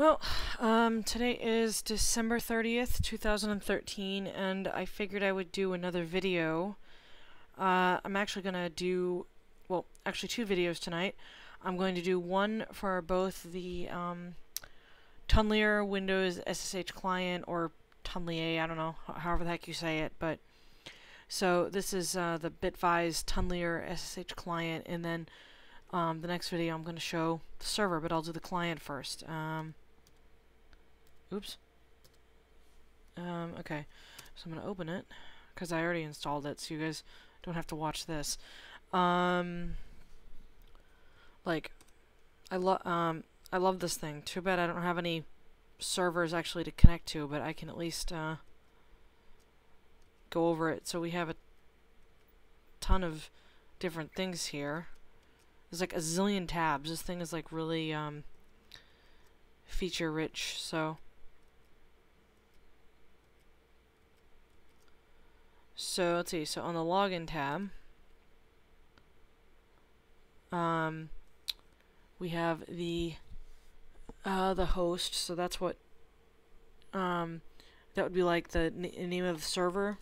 Well, um, today is December 30th, 2013, and I figured I would do another video. Uh, I'm actually going to do, well, actually two videos tonight. I'm going to do one for both the um, Tunnelier Windows SSH client, or Tunnelier, I don't know, however the heck you say it, but so this is uh, the Bitvise Tunnelier SSH client, and then um, the next video I'm going to show the server, but I'll do the client first. Um, Oops. Um, okay. So I'm going to open it, because I already installed it, so you guys don't have to watch this. Um, like, I love, um, I love this thing. Too bad I don't have any servers actually to connect to, but I can at least, uh, go over it. So we have a ton of different things here. There's like a zillion tabs. This thing is like really, um, feature rich, so... So let's see. So on the login tab, um, we have the uh, the host. So that's what um, that would be like the name of the server,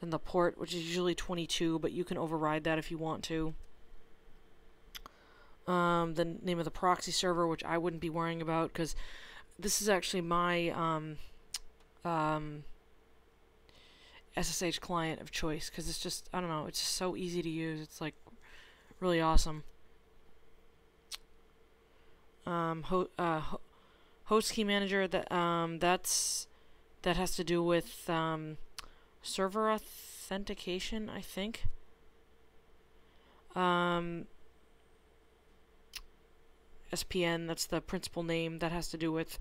and the port, which is usually 22, but you can override that if you want to. Um, the name of the proxy server, which I wouldn't be worrying about because this is actually my um, um, SSH client of choice because it's just, I don't know, it's just so easy to use. It's like really awesome. Um, ho uh, ho host key manager that um, that's that has to do with um, server authentication, I think. Um, SPN, that's the principal name that has to do with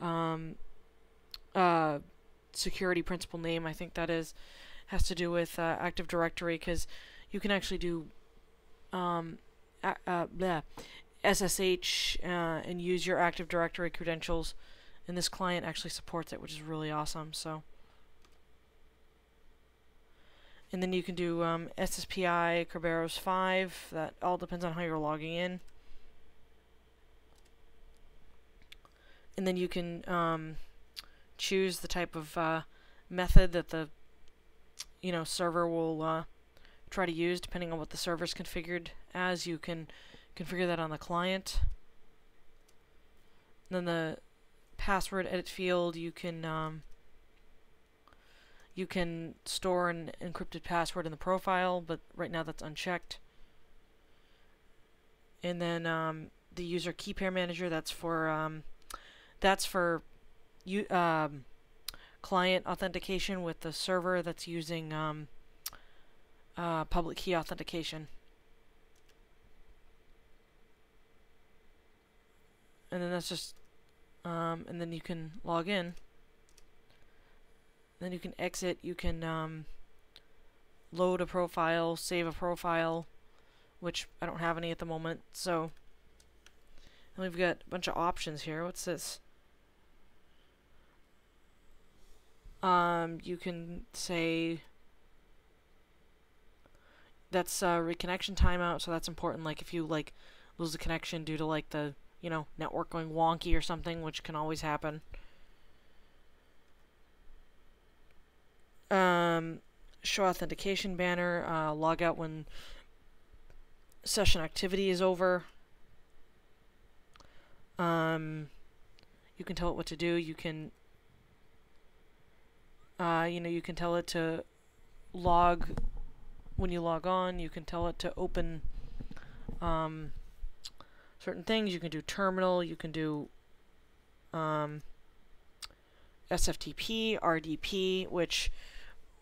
um, uh, security principal name, I think that is, has to do with uh, Active Directory because you can actually do um, uh, bleh, SSH uh, and use your Active Directory credentials, and this client actually supports it, which is really awesome. So, and then you can do um, SSPI Kerberos 5. That all depends on how you're logging in. And then you can um, choose the type of uh, method that the you know server will uh, try to use depending on what the server is configured as. You can configure that on the client. Then the password edit field, you can um, you can store an encrypted password in the profile, but right now that's unchecked. And then um, the user key pair manager, that's for um, that's for you, um, client authentication with the server that's using um, uh, public key authentication. And then that's just, um, and then you can log in. Then you can exit, you can um, load a profile, save a profile, which I don't have any at the moment, so. And we've got a bunch of options here. What's this? Um, you can say that's a reconnection timeout, so that's important. Like if you like lose the connection due to like the you know network going wonky or something, which can always happen. Um, show authentication banner, uh, log out when session activity is over. Um, you can tell it what to do. You can uh, you know, you can tell it to log when you log on. You can tell it to open um, certain things. You can do terminal. You can do um, SFTP, RDP, which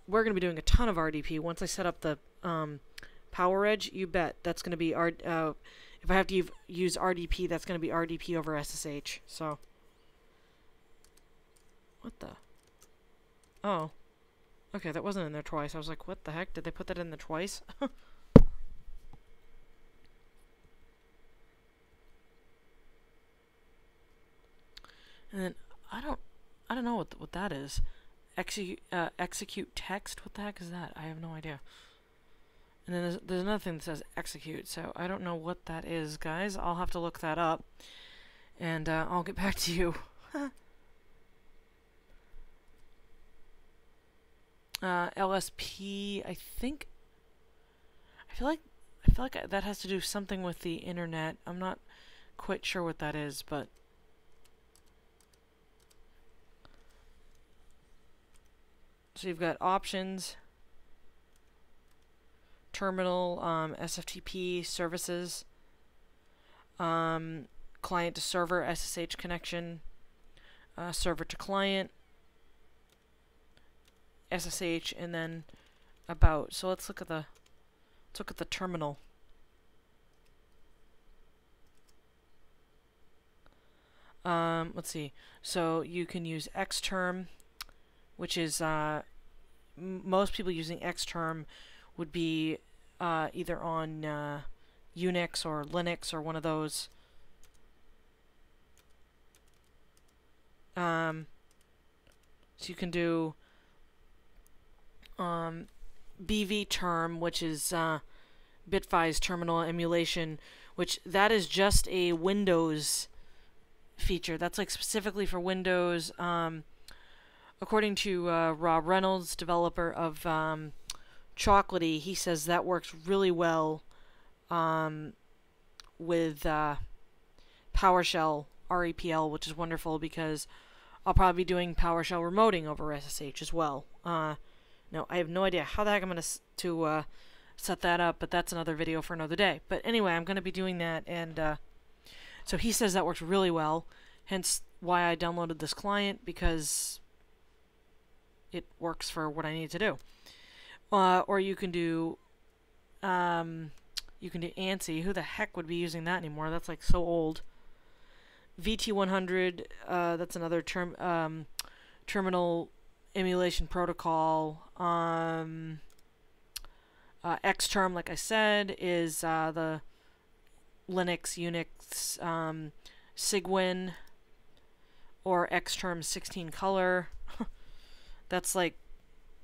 we're going to be doing a ton of RDP. Once I set up the um, PowerEdge, you bet that's going to be R. Uh, if I have to use RDP, that's going to be RDP over SSH. So, what the? Oh. Okay, that wasn't in there twice. I was like, what the heck? Did they put that in there twice? and then, I don't, I don't know what, th what that is. Execute, uh, execute text? What the heck is that? I have no idea. And then there's, there's another thing that says execute, so I don't know what that is, guys. I'll have to look that up. and uh, I'll get back to you. uh, LSP, I think. I feel like I feel like that has to do something with the internet. I'm not quite sure what that is, but so you've got options, terminal, um, SFTP services, um, client to server SSH connection, uh, server to client, SSH, and then about. So let's look at the let's look at the terminal. Um, let's see. So you can use Xterm, which is uh, most people using Xterm would be uh, either on uh, Unix or Linux or one of those. Um, so you can do um, Bvterm, which is uh, Bitvise terminal emulation, which that is just a Windows feature. That's like specifically for Windows. Um, according to uh, Rob Reynolds, developer of um, Chocolatey, he says that works really well um, with uh, PowerShell REPL, which is wonderful because I'll probably be doing PowerShell remoting over SSH as well. Uh, now, I have no idea how the heck I'm going to uh, set that up, but that's another video for another day. But anyway, I'm going to be doing that, and uh, so he says that works really well, hence why I downloaded this client, because it works for what I need to do. Uh, or you can do, um, you can do ANSI. Who the heck would be using that anymore? That's like so old. VT100, uh, that's another term, um, terminal emulation protocol. Um, uh, Xterm, like I said, is uh, the Linux, Unix, um, Cygwin, or Xterm 16 color. that's like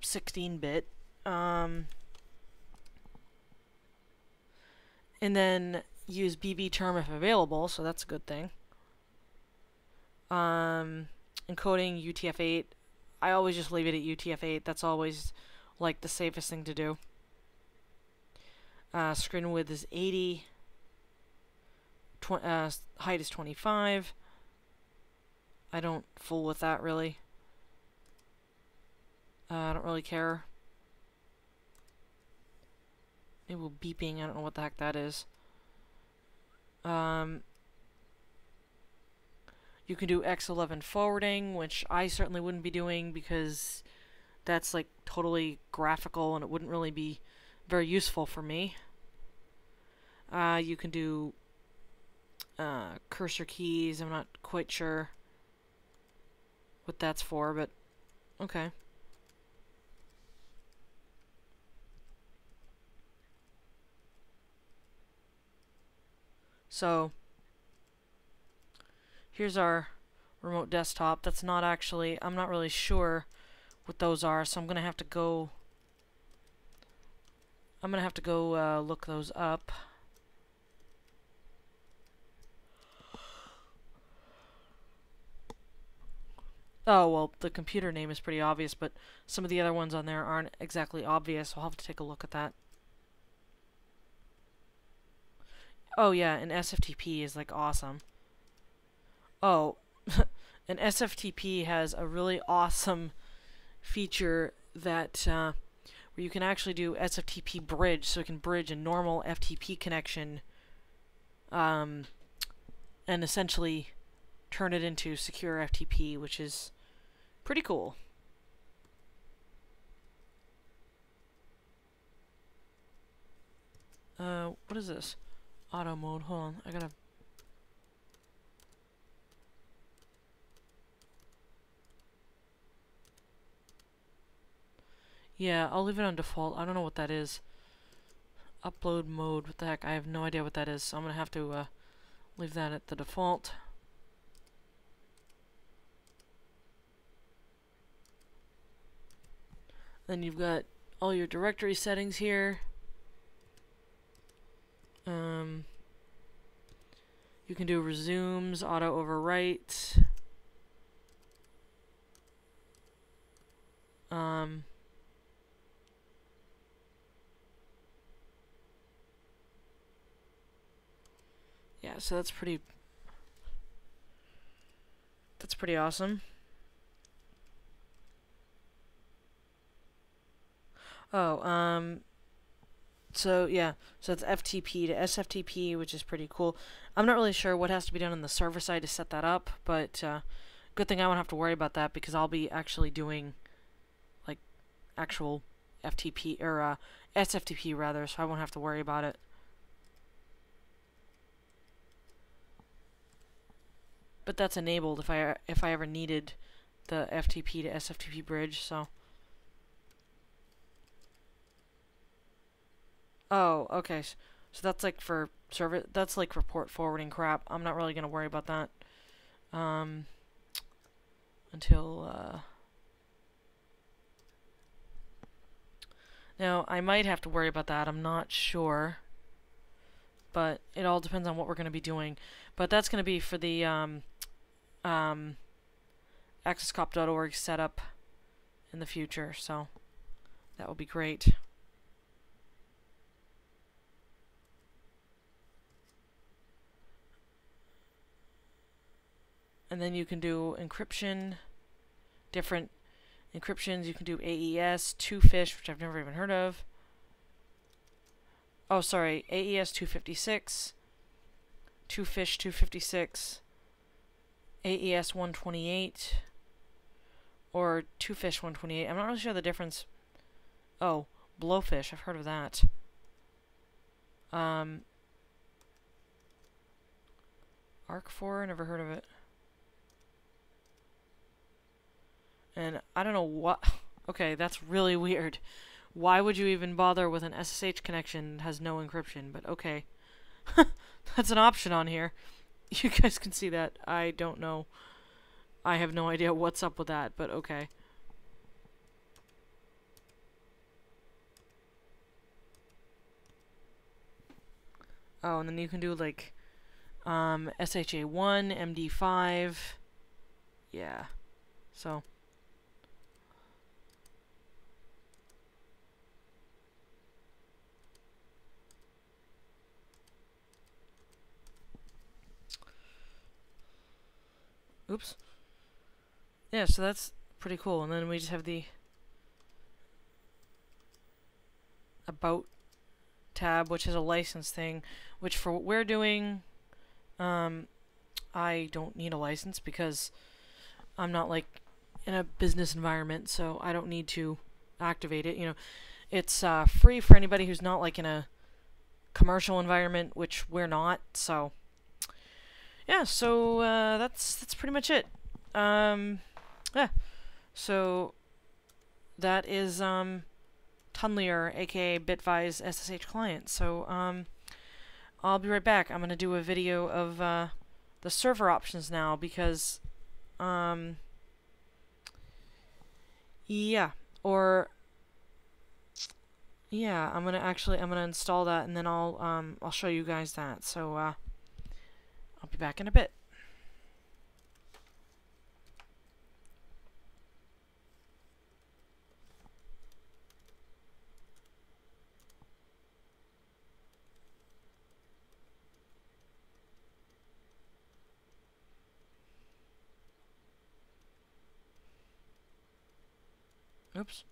16 bit. Um, and then use Bvterm if available, so that's a good thing. Um, encoding UTF-8. I always just leave it at UTF-8. That's always like the safest thing to do. Uh, screen width is 80. Tw uh, height is 25. I don't fool with that really. Uh, I don't really care. It will beeping. I don't know what the heck that is. Um, you can do X11 forwarding, which I certainly wouldn't be doing because that's like totally graphical and it wouldn't really be very useful for me. Uh, you can do uh, cursor keys. I'm not quite sure what that's for, but okay. So, here's our remote desktop. That's not actually, I'm not really sure what those are, so I'm going to have to go, I'm going to have to go uh, look those up. Oh, well, the computer name is pretty obvious, but some of the other ones on there aren't exactly obvious, so I'll have to take a look at that. Oh, yeah, and SFTP is, like, awesome. Oh, an SFTP has a really awesome feature that uh, where you can actually do SFTP bridge, so it can bridge a normal FTP connection um, and essentially turn it into secure FTP, which is Pretty cool. Uh, what is this? Auto mode, hold on, I gotta... Yeah, I'll leave it on default. I don't know what that is. Upload mode, what the heck? I have no idea what that is, so I'm gonna have to, uh, leave that at the default. Then you've got all your directory settings here. Um, You can do resumes, auto overwrite. Um, yeah, so that's pretty that's pretty awesome. Oh, um, so yeah, so it's FTP to SFTP, which is pretty cool. I'm not really sure what has to be done on the server side to set that up, but uh, good thing I won't have to worry about that because I'll be actually doing like actual FTP or uh, SFTP rather, so I won't have to worry about it. But that's enabled if I if I ever needed the FTP to SFTP bridge, so. Oh, okay. So that's like for service. That's like report forwarding crap. I'm not really gonna worry about that. Um, until uh. Now I might have to worry about that. I'm not sure. But it all depends on what we're gonna be doing. But that's gonna be for the um, um, accesscop.org setup in the future. So that will be great. and then you can do encryption, different encryptions. You can do AES, Twofish, which I've never even heard of. Oh, sorry, AES 256, Twofish 256, AES 128, or Twofish 128. I'm not really sure the difference. Oh, Blowfish, I've heard of that. Um, ARC4, never heard of it. And I don't know what... Okay, that's really weird. Why would you even bother with an SSH connection that has no encryption? But okay. that's an option on here. You guys can see that. I don't know. I have no idea what's up with that, but okay. Oh, and then you can do like um, SHA1, MD5. Yeah. So... Oops. Yeah, so that's pretty cool. And then we just have the About tab, which is a license thing, which for what we're doing, um, I don't need a license because I'm not like in a business environment, so I don't need to activate it. You know, it's uh, free for anybody who's not like in a commercial environment, which we're not, so yeah, so uh, that's that's pretty much it. Um, yeah, so that is um, Tunnelier, aka Bitvise SSH client. So um, I'll be right back. I'm gonna do a video of uh, the server options now because um, yeah, or yeah, I'm gonna actually I'm gonna install that and then I'll um I'll show you guys that. So uh. I'll be back in a bit. Oops.